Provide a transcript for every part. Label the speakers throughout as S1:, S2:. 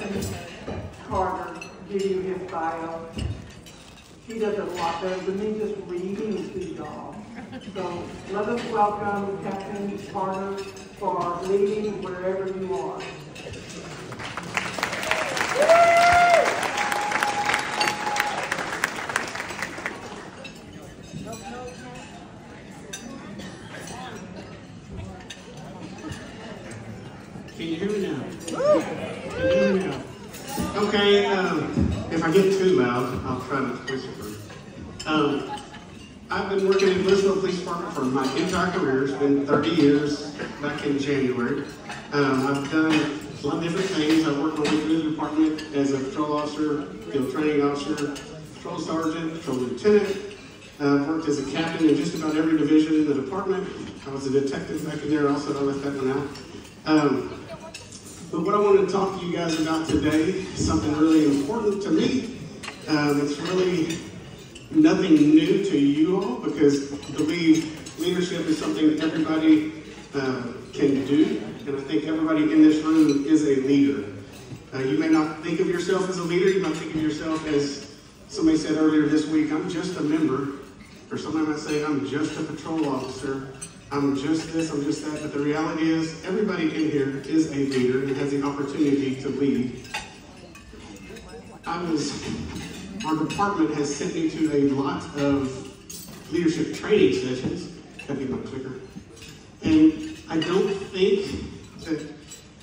S1: Captain Carter give you his bio. He does a lot better than me just reading to y'all. So let us welcome Captain Carter for leading wherever you are.
S2: Can you hear me now? Can you hear me now? Okay, um, if I get too loud, I'll try to whisper. Um, I've been working in Lewisville Police Department for my entire career. It's been 30 years back in January. Um, I've done a lot of different things. I've worked my way through the department as a patrol officer, field training officer, patrol sergeant, patrol lieutenant. I've worked as a captain in just about every division in the department. I was a detective back in there also. I left that one out. Um, but what I want to talk to you guys about today is something really important to me. Um, it's really nothing new to you all because I believe leadership is something everybody uh, can do. And I think everybody in this room is a leader. Uh, you may not think of yourself as a leader, you might think of yourself as somebody said earlier this week, I'm just a member. Or somebody might say, I'm just a patrol officer. I'm just this, I'm just that. But the reality is, everybody in here is a leader and has the opportunity to lead. I was, our department has sent me to a lot of leadership training sessions. That'd be my clicker. And I don't think that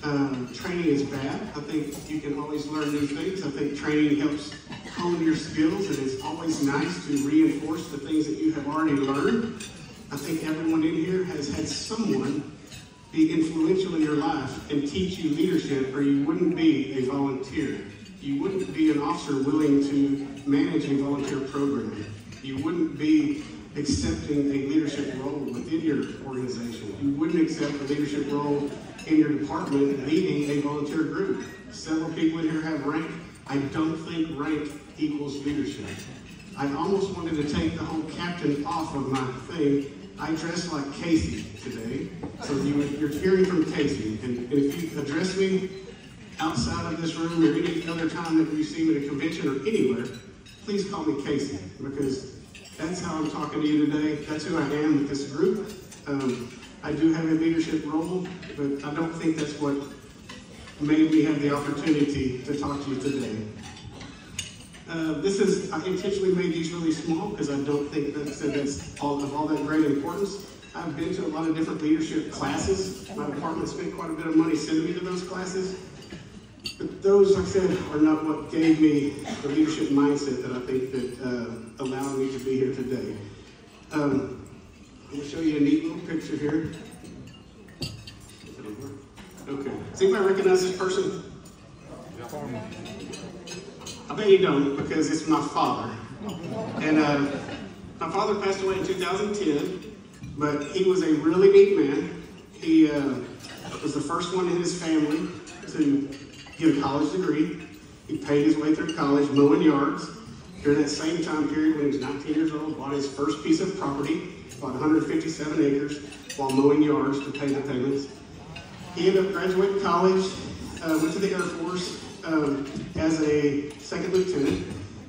S2: um, training is bad. I think you can always learn new things. I think training helps hone your skills, and it's always nice to reinforce the things that you have already learned. I think everyone in here has had someone be influential in your life and teach you leadership, or you wouldn't be a volunteer. You wouldn't be an officer willing to manage a volunteer program. You wouldn't be accepting a leadership role within your organization. You wouldn't accept a leadership role in your department leading a volunteer group. Several people in here have rank. I don't think rank equals leadership. I almost wanted to take the whole captain off of my thing. I dress like Casey today. So you, you're hearing from Casey. And if you address me outside of this room or any other time that you see me at a convention or anywhere, please call me Casey because that's how I'm talking to you today. That's who I am with this group. Um, I do have a leadership role, but I don't think that's what made me have the opportunity to talk to you today. Uh, this is, I intentionally made these really small because I don't think that that's all, of all that great importance. I've been to a lot of different leadership classes. My department spent quite a bit of money sending me to those classes. But those, like I said, are not what gave me the leadership mindset that I think that uh, allowed me to be here today. Um, I'm going to show you a neat little picture here. Okay. Does anybody recognize this person? I bet you don't because it's my father. And uh, my father passed away in 2010, but he was a really neat man. He uh, was the first one in his family to get a college degree. He paid his way through college mowing yards. During that same time period, when he was 19 years old, bought his first piece of property, bought 157 acres while mowing yards to pay the payments. He ended up graduating college, uh, went to the Air Force um, as a second lieutenant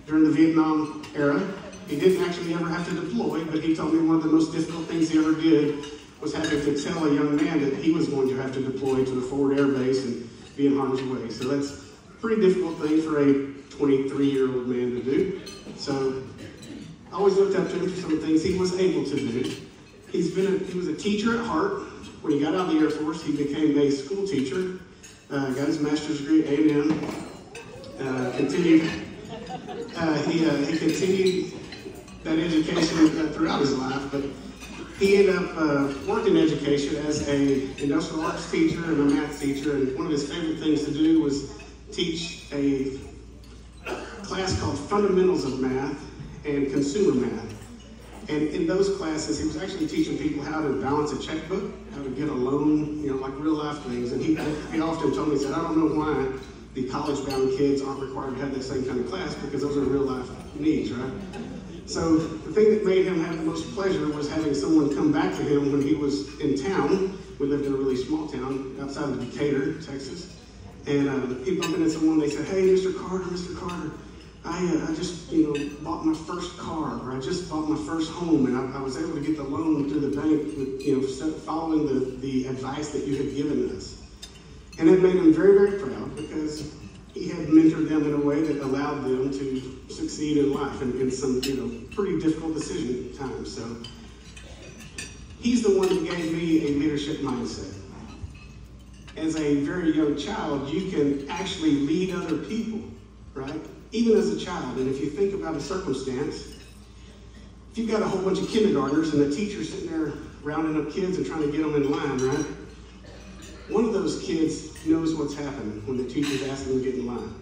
S2: during the Vietnam era. He didn't actually ever have to deploy, but he told me one of the most difficult things he ever did was having to tell a young man that he was going to have to deploy to the forward air base and be in harm's way. So that's a pretty difficult thing for a 23-year-old man to do. So I always looked up to him for some things he was able to do. He's been a, he was a teacher at heart. When he got out of the Air Force, he became a school teacher. Uh, got his master's degree at A&M. Continued. Uh, he, uh, he continued that education uh, throughout his life, but he ended up uh, working in education as a industrial arts teacher and a math teacher. And one of his favorite things to do was teach a class called Fundamentals of Math and Consumer Math. And in those classes, he was actually teaching people how to balance a checkbook, how to get a loan, you know, like real life things. And he, he often told me, he said, I don't know why the college-bound kids aren't required to have that same kind of class because those are real life needs, right? So the thing that made him have the most pleasure was having someone come back to him when he was in town. We lived in a really small town outside of Decatur, Texas. and uh, he bumped into someone. They said, "Hey, Mr. Carter, Mr. Carter, I, uh, I just you know bought my first car, or I just bought my first home, and I, I was able to get the loan through the bank, you know, following the the advice that you had given us." And it made him very, very proud because he had mentored them in a way that allowed them to succeed in life and in some, you know, pretty difficult decision times. So he's the one that gave me a leadership mindset. As a very young child, you can actually lead other people, right? Even as a child. And if you think about a circumstance, if you've got a whole bunch of kindergartners and the teacher's sitting there rounding up kids and trying to get them in line, right? One of those kids knows what's happening when the teacher's asking them to get in line.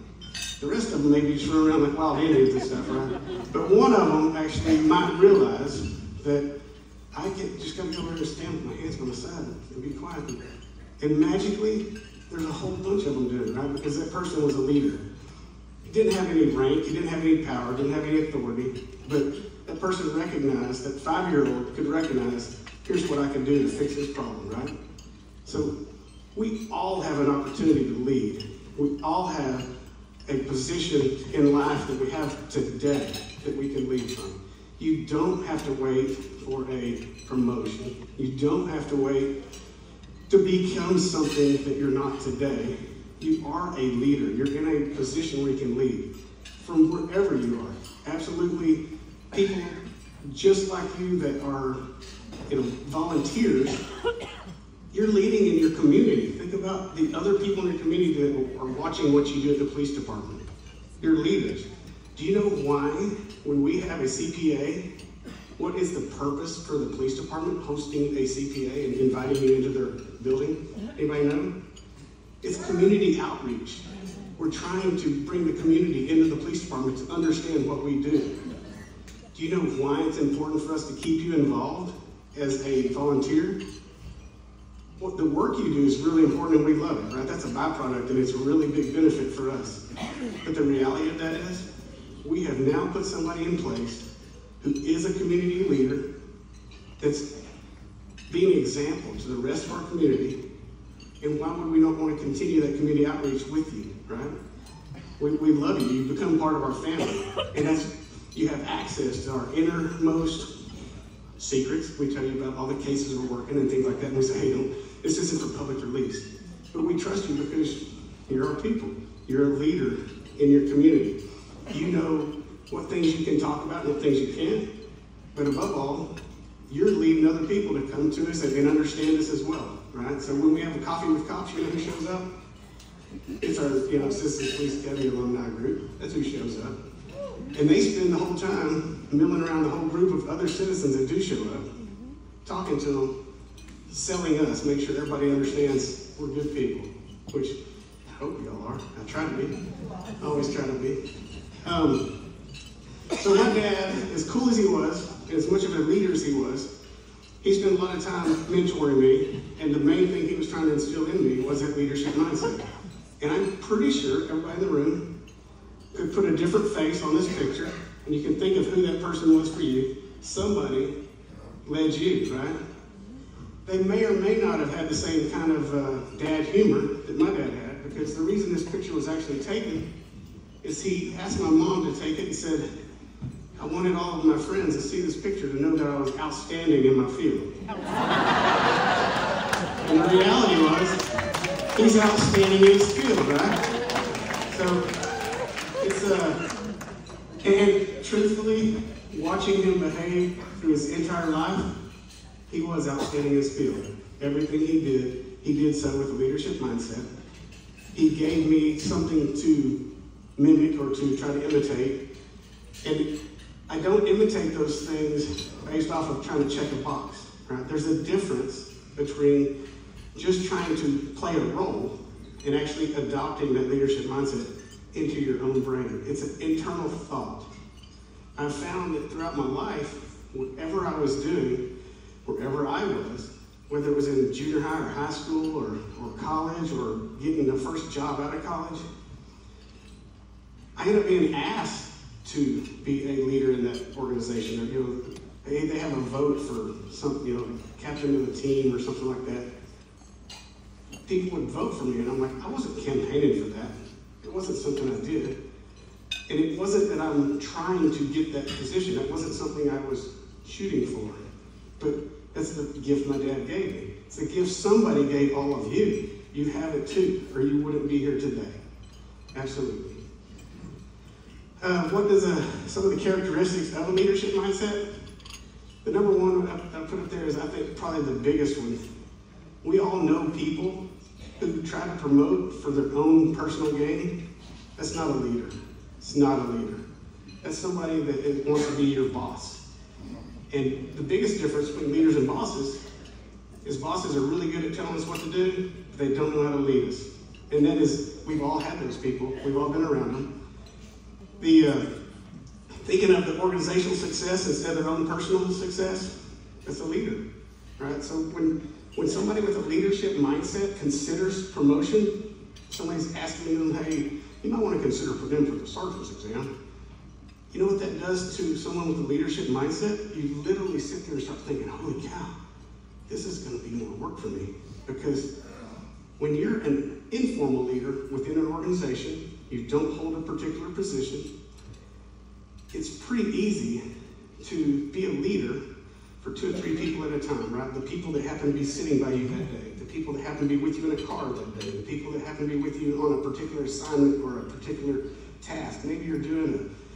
S2: The rest of them maybe just run around like wild Indians and stuff, right? But one of them actually might realize that I get, just got to go over and stand with my hands by my side and be quiet. And magically, there's a whole bunch of them doing it, right? Because that person was a leader. He didn't have any rank, he didn't have any power, didn't have any authority, but that person recognized, that five-year-old could recognize, here's what I can do to fix this problem, right? So we all have an opportunity to lead. We all have a position in life that we have today that we can lead from. You don't have to wait for a promotion. You don't have to wait to become something that you're not today. You are a leader. You're in a position where you can lead from wherever you are. Absolutely, people just like you that are you know, volunteers you're leading in your community. Think about the other people in your community that are watching what you do at the police department. You're leaders. Do you know why, when we have a CPA, what is the purpose for the police department hosting a CPA and inviting you into their building? Anybody know? It's community outreach. We're trying to bring the community into the police department to understand what we do. Do you know why it's important for us to keep you involved as a volunteer? The work you do is really important and we love it, right? That's a byproduct and it's a really big benefit for us. But the reality of that is, we have now put somebody in place who is a community leader that's being an example to the rest of our community. And why would we not want to continue that community outreach with you, right? We, we love you. You've become part of our family. And that's, you have access to our innermost secrets. We tell you about all the cases we're working and things like that. And we say, hey, don't, this isn't for public release. But we trust you because you're our people. You're a leader in your community. You know what things you can talk about and what things you can't. But above all, you're leading other people to come to us and, and understand us as well, right? So when we have a coffee with cops, you know who shows up? It's our, you know, Citizen Police Academy alumni group. That's who shows up. And they spend the whole time milling around the whole group of other citizens that do show up, talking to them, selling us, make sure everybody understands we're good people, which I hope y'all are. I try to be. I always try to be. Um, so my dad, as cool as he was, as much of a leader as he was, he spent a lot of time mentoring me, and the main thing he was trying to instill in me was that leadership mindset. And I'm pretty sure everybody in the room could put a different face on this picture, and you can think of who that person was for you. Somebody led you, right? They may or may not have had the same kind of uh, dad humor that my dad had, because the reason this picture was actually taken is he asked my mom to take it and said, I wanted all of my friends to see this picture to know that I was outstanding in my field. and the reality was, he's outstanding in his field, right? So, it's, uh, and truthfully, watching him behave through his entire life, he was outstanding in his field. Everything he did, he did so with a leadership mindset. He gave me something to mimic or to try to imitate. And I don't imitate those things based off of trying to check a box. Right? There's a difference between just trying to play a role and actually adopting that leadership mindset into your own brain. It's an internal thought. I found that throughout my life, whatever I was doing, wherever I was, whether it was in junior high or high school or, or college or getting the first job out of college, I ended up being asked to be a leader in that organization. Or, you know, they, they have a vote for some, you know, captain of the team or something like that. people would vote for me, and I'm like, I wasn't campaigning for that. It wasn't something I did. And it wasn't that I'm trying to get that position. That wasn't something I was shooting for. But that's the gift my dad gave me. It's a gift somebody gave all of you. You have it too, or you wouldn't be here today. Absolutely. Uh, what does uh, some of the characteristics of a leadership mindset? The number one I, I put up there is I think probably the biggest one. We all know people who try to promote for their own personal gain. That's not a leader. It's not a leader. That's somebody that wants to be your boss. And the biggest difference between leaders and bosses is bosses are really good at telling us what to do, but they don't know how to lead us. And that is, we've all had those people. We've all been around them. The uh, thinking of the organizational success instead of their own personal success, that's a leader, right? So when when somebody with a leadership mindset considers promotion, somebody's asking them, hey, you might want to consider for them for the sergeant's exam. You know what that does to someone with a leadership mindset? You literally sit there and start thinking, holy cow, this is going to be more work for me. Because when you're an informal leader within an organization, you don't hold a particular position, it's pretty easy to be a leader for two or three people at a time, right? The people that happen to be sitting by you that day, the people that happen to be with you in a car that day, the people that happen to be with you on a particular assignment or a particular task. Maybe you're doing a,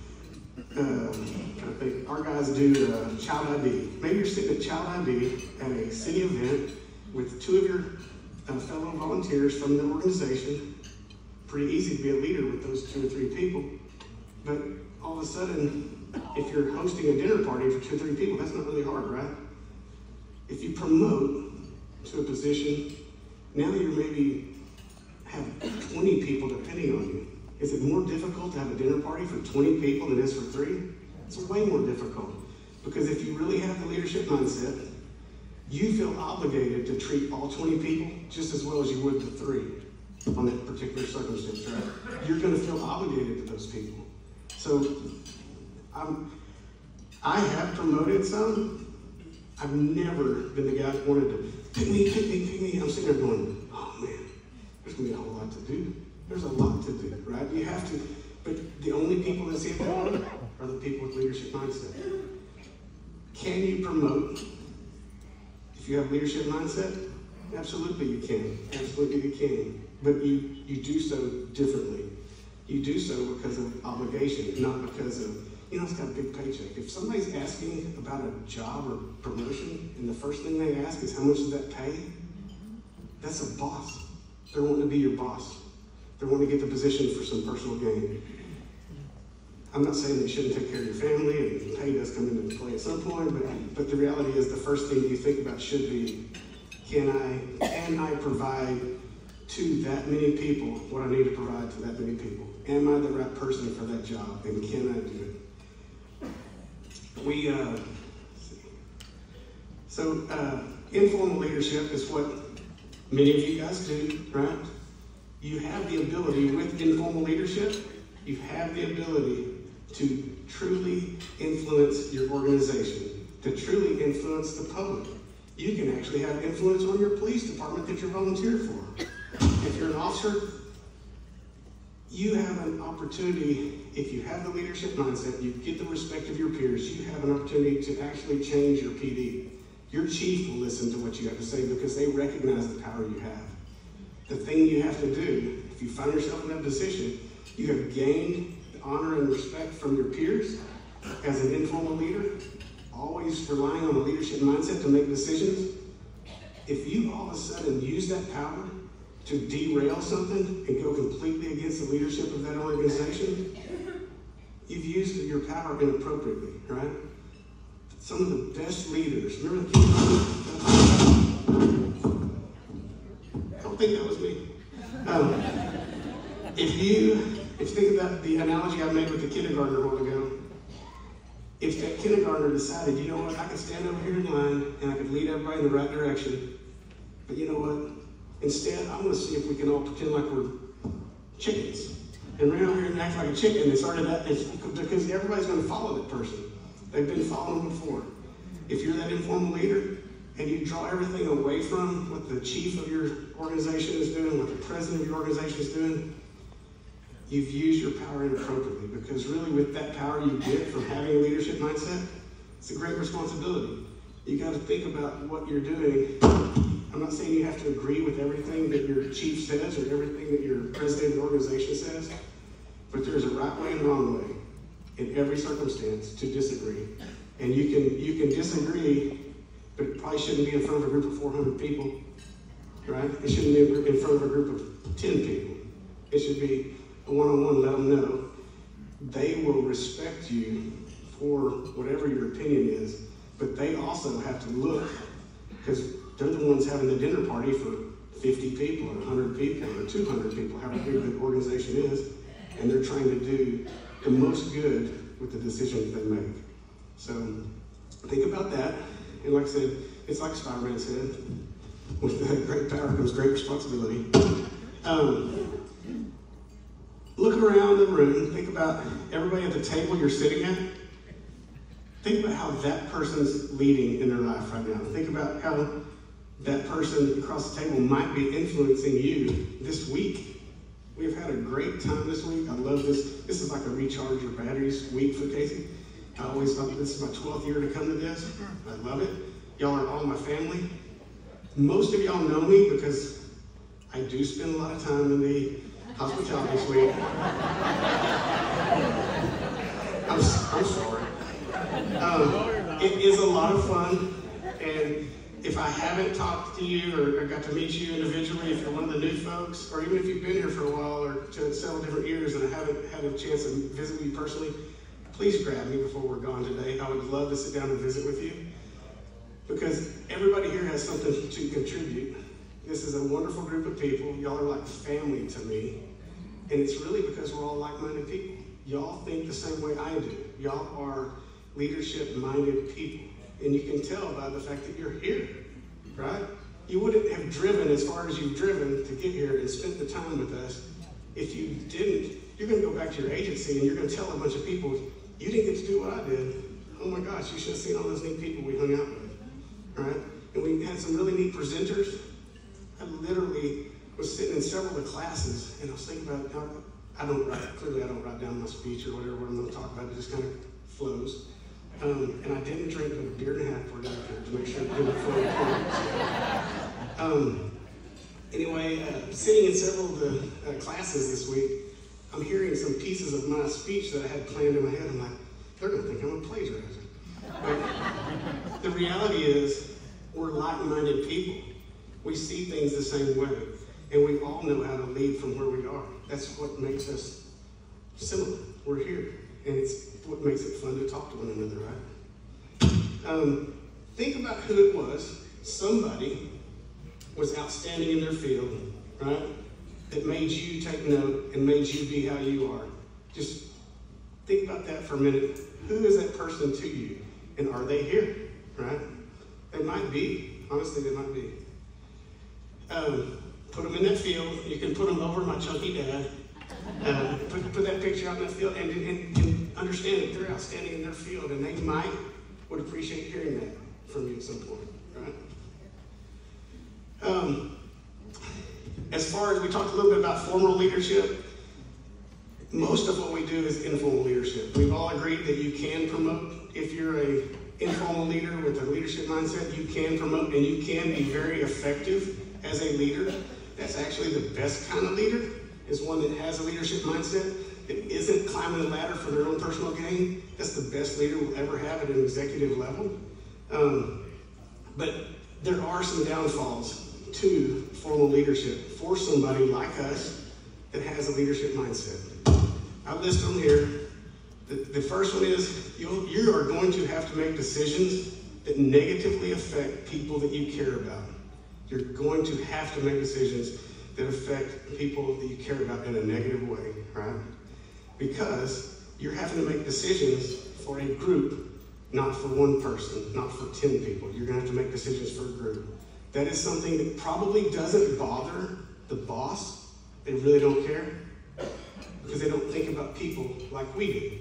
S2: uh, I think our guys do a child ID. Maybe you're sitting at child ID at a city event with two of your uh, fellow volunteers from the organization. Pretty easy to be a leader with those two or three people. But all of a sudden, if you're hosting a dinner party for two or three people, that's not really hard, right? If you promote to a position, now you maybe have 20 people depending on you. Is it more difficult to have a dinner party for 20 people than it is for three? It's way more difficult. Because if you really have the leadership mindset, you feel obligated to treat all 20 people just as well as you would the three on that particular circumstance, right? You're going to feel obligated to those people. So I'm, I have promoted some. I've never been the guy that wanted to pick me, pick me, pick me. I'm sitting there going, oh man, there's gonna be a whole lot to do. There's a lot to do, right? You have to, but the only people that see it that are the people with leadership mindset. Can you promote if you have leadership mindset? Absolutely you can. Absolutely you can. But you, you do so differently. You do so because of obligation, not because of you know, it's got a big paycheck. If somebody's asking about a job or promotion, and the first thing they ask is how much does that pay, that's a boss. They're wanting to be your boss. They're wanting to get the position for some personal gain. I'm not saying that you shouldn't take care of your family, and pay does come into play at some point, but, but the reality is the first thing you think about should be, can I, can I provide to that many people what I need to provide to that many people? Am I the right person for that job, and can I do it? we, uh, so uh, informal leadership is what many of you guys do, right? You have the ability with informal leadership, you have the ability to truly influence your organization, to truly influence the public. You can actually have influence on your police department that you're volunteer for. If you're an officer, you have an opportunity, if you have the leadership mindset, you get the respect of your peers, you have an opportunity to actually change your PD. Your chief will listen to what you have to say because they recognize the power you have. The thing you have to do, if you find yourself in that position, you have gained honor and respect from your peers as an informal leader, always relying on a leadership mindset to make decisions. If you all of a sudden use that power to derail something and go completely against the leadership of that organization, you've used your power inappropriately, right? Some of the best leaders, remember the I think that was me. Um, if you if think about the analogy I made with the kindergartner a while ago, if that kindergartner decided, you know what, I could stand over here in line and I could lead everybody in the right direction, but you know what, Instead, I'm going to see if we can all pretend like we're chickens and run over here and act like a chicken. It's started that because everybody's going to follow that person. They've been following before. If you're that informal leader, and you draw everything away from what the chief of your organization is doing, what the president of your organization is doing, you've used your power inappropriately because really with that power you get from having a leadership mindset, it's a great responsibility. You got to think about what you're doing. I'm not saying you have to agree with everything that your chief says or everything that your president of the organization says, but there's a right way and wrong way in every circumstance to disagree. And you can you can disagree, it probably shouldn't be in front of a group of 400 people, right? It shouldn't be in front of a group of 10 people. It should be a one-on-one. Let them know they will respect you for whatever your opinion is, but they also have to look because they're the ones having the dinner party for 50 people or 100 people or 200 people, however big the organization is, and they're trying to do the most good with the decisions they make. So think about that. Like I said, it's like Spider-Man said, with great power comes great responsibility. Um, look around the room, think about everybody at the table you're sitting at. Think about how that person's leading in their life right now. Think about how that person across the table might be influencing you this week. We've had a great time this week. I love this. This is like a recharge your batteries week for Casey. I always thought this is my 12th year to come to this. I love it. Y'all are all my family. Most of y'all know me because I do spend a lot of time in the hospitality suite. I'm, I'm sorry. Um, it is a lot of fun, and if I haven't talked to you or, or got to meet you individually, if you're one of the new folks, or even if you've been here for a while or to several different years and I haven't had a chance to visit you personally, please grab me before we're gone today. I would love to sit down and visit with you because everybody here has something to contribute. This is a wonderful group of people. Y'all are like family to me. And it's really because we're all like minded people. Y'all think the same way I do. Y'all are leadership minded people. And you can tell by the fact that you're here, right? You wouldn't have driven as far as you've driven to get here and spent the time with us if you didn't. You're going to go back to your agency and you're going to tell a bunch of people, you didn't get to do what I did. Oh my gosh, you should have seen all those neat people we hung out with, right? And we had some really neat presenters. I literally was sitting in several of the classes and I was thinking about, I don't write, clearly I don't write down my speech or whatever what I'm to talk about. It just kind of flows. Um, and I didn't drink a beer and a half for it to make sure it didn't flow. um, anyway, uh, sitting in several of the uh, classes this week, I'm hearing some pieces of my speech that I had planned in my head. I'm like, they're going to think I'm a plagiarizer. But the reality is, we're like-minded people. We see things the same way, and we all know how to lead from where we are. That's what makes us similar. We're here, and it's what makes it fun to talk to one another, right? Um, think about who it was. Somebody was outstanding in their field, right? That made you take note and made you be how you are. Just think about that for a minute. Who is that person to you? And are they here, right? They might be. Honestly, they might be. Um, put them in that field. You can put them over my chunky dad. Uh, put, put that picture out in that field and, and, and understand that they're outstanding in their field and they might would appreciate hearing that from you at some point, right? Um, as far as we talked a little bit about formal leadership, most of what we do is informal leadership. We've all agreed that you can promote if you're a informal leader with a leadership mindset, you can promote and you can be very effective as a leader. That's actually the best kind of leader, is one that has a leadership mindset, that isn't climbing the ladder for their own personal gain. That's the best leader we'll ever have at an executive level. Um, but there are some downfalls to formal leadership for somebody like us that has a leadership mindset. I list them here. The, the first one is you you are going to have to make decisions that negatively affect people that you care about. You're going to have to make decisions that affect people that you care about in a negative way, right? Because you're having to make decisions for a group, not for one person, not for 10 people. You're going to have to make decisions for a group. That is something that probably doesn't bother the boss. They really don't care because they don't think about people like we do.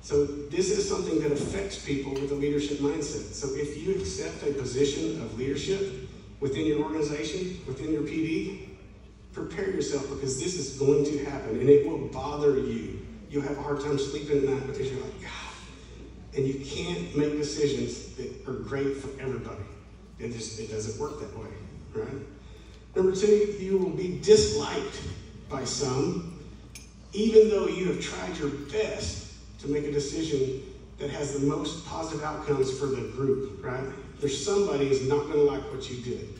S2: So this is something that affects people with a leadership mindset. So if you accept a position of leadership within your organization, within your PD, prepare yourself because this is going to happen and it will bother you. You'll have a hard time sleeping at night because you're like, God. And you can't make decisions that are great for everybody. It just it doesn't work that way, right? Number two, you will be disliked by some, even though you have tried your best to make a decision that has the most positive outcomes for the group, right? There's somebody who's not going to like what you did.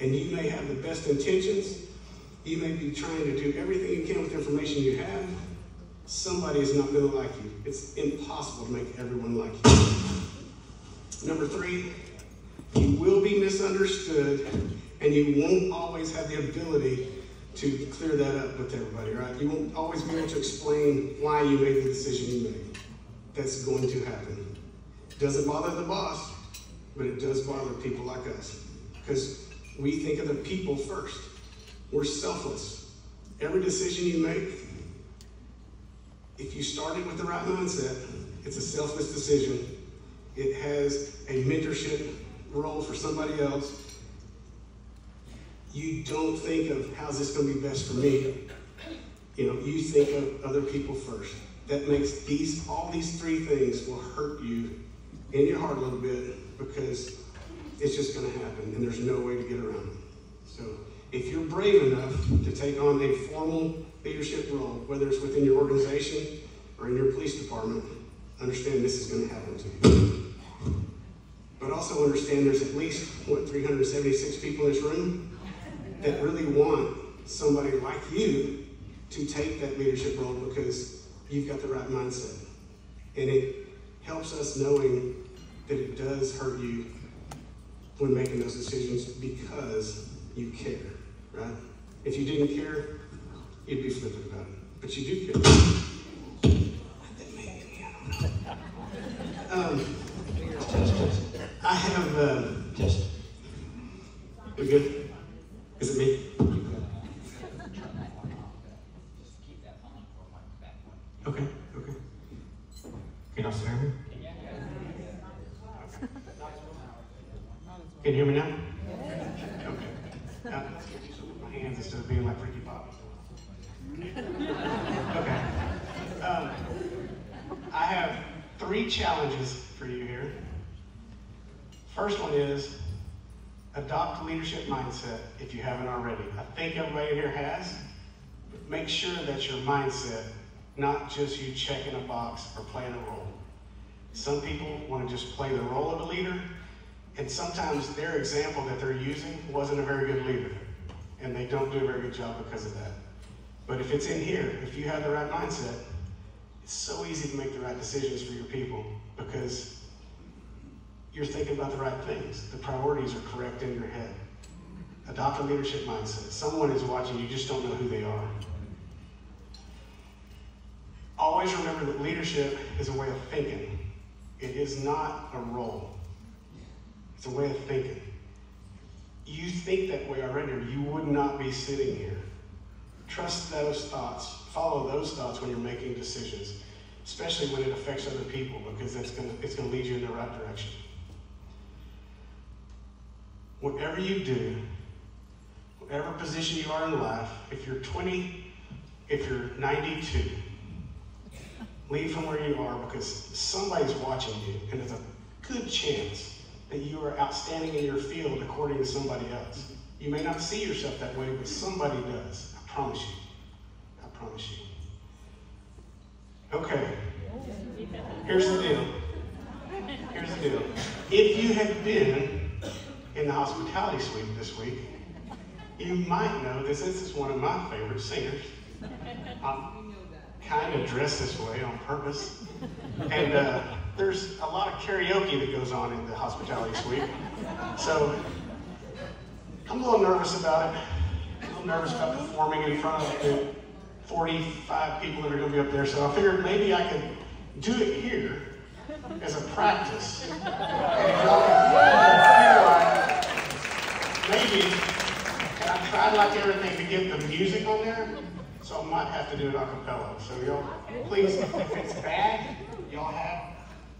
S2: And you may have the best intentions. You may be trying to do everything you can with the information you have. Somebody is not going to like you. It's impossible to make everyone like you. Number three, you will be misunderstood and you won't always have the ability to clear that up with everybody, right? You won't always be able to explain why you made the decision you made. That's going to happen. It Doesn't bother the boss, but it does bother people like us because we think of the people first. We're selfless. Every decision you make, if you started with the right mindset, it's a selfless decision. It has a mentorship role for somebody else. You don't think of how's this going to be best for me. You know, you think of other people first. That makes these all these three things will hurt you in your heart a little bit because it's just going to happen and there's no way to get around it. So if you're brave enough to take on a formal leadership role, whether it's within your organization or in your police department, understand this is going to happen to you. Also understand there's at least, what, 376 people in this room that really want somebody like you to take that leadership role because you've got the right mindset. And it helps us knowing that it does hurt you when making those decisions because you care, right? If you didn't care, you'd be flippant about it. But you do care. I have. Uh,
S3: Just.
S2: We good? Is it me? Okay. Okay. Can you hear me? Okay. Can you hear me now? Okay. Uh, let's get you some of my hands instead of being like Ricky Bobby. Okay. Um, I have three challenges for you here. First one is adopt a leadership mindset if you haven't already. I think everybody here has. But make sure that's your mindset, not just you checking a box or playing a role. Some people want to just play the role of a leader, and sometimes their example that they're using wasn't a very good leader, and they don't do a very good job because of that. But if it's in here, if you have the right mindset, it's so easy to make the right decisions for your people because you're thinking about the right things. The priorities are correct in your head. Adopt a leadership mindset. Someone is watching, you just don't know who they are. Always remember that leadership is a way of thinking. It is not a role. It's a way of thinking. You think that way already, or you would not be sitting here. Trust those thoughts. Follow those thoughts when you're making decisions, especially when it affects other people, because going to, it's going to lead you in the right direction. Whatever you do, whatever position you are in life, if you're 20, if you're 92, leave from where you are because somebody's watching you, and there's a good chance that you are outstanding in your field according to somebody else. You may not see yourself that way, but somebody does. I promise you. I promise you. Okay. Here's the deal. Here's the deal. If you have been in the hospitality suite this week, you might know this. This is one of my favorite singers. I'm kind of dressed this way on purpose. And uh, there's a lot of karaoke that goes on in the hospitality suite. So I'm a little nervous about it. I'm a little nervous about performing in front of the 45 people that are going to be up there. So I figured maybe I could do it here as a practice. And if y'all feel like maybe, I tried like everything to get the music on there, so I might have to do it a cappella. So y'all, please, if it's bad, y'all have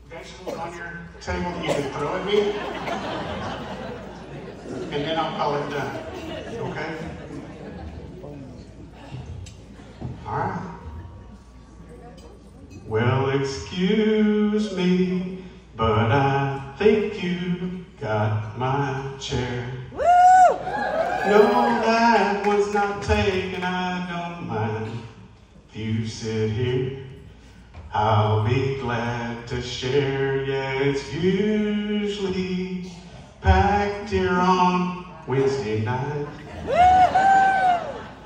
S2: vegetables on your table that you can throw at me? And then I'll call it done. Okay? All right. Well, excuse me, but I think you got my chair. No, that one's not taken, I don't mind. If you sit here, I'll be glad to share. Yeah, it's usually packed here on Wednesday night.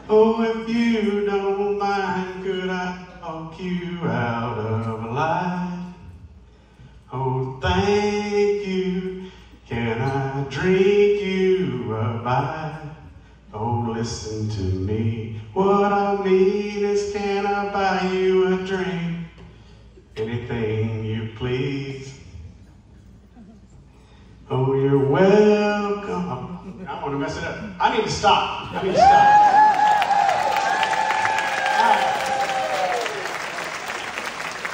S2: Oh, if you don't mind, could I talk you out of a lie? Oh, thank you. Can I drink you Oh, listen to me. What I mean is, can I buy you a drink? Anything you please. Oh, you're welcome. I want to mess it up. I need to stop. I need to stop.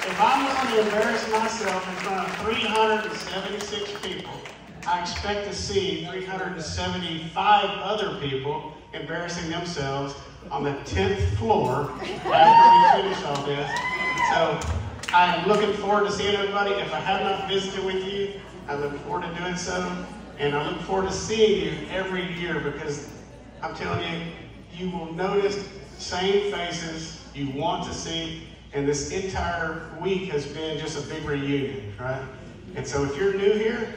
S2: If I'm to embarrass myself in front of 376 people, I expect to see 375 other people embarrassing themselves on the 10th floor after we finish all this. So I'm looking forward to seeing everybody. If I have not visited with you, I look forward to doing so. And I look forward to seeing you every year because I'm telling you, you will notice same faces you want to see. And this entire week has been just a big reunion, right? And so if you're new here,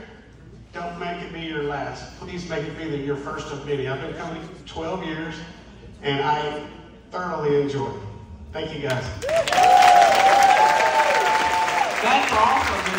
S2: don't make it be your last. Please make it be your first of many. I've been coming 12 years, and I thoroughly enjoy it. Thank you, guys.
S1: That's awesome.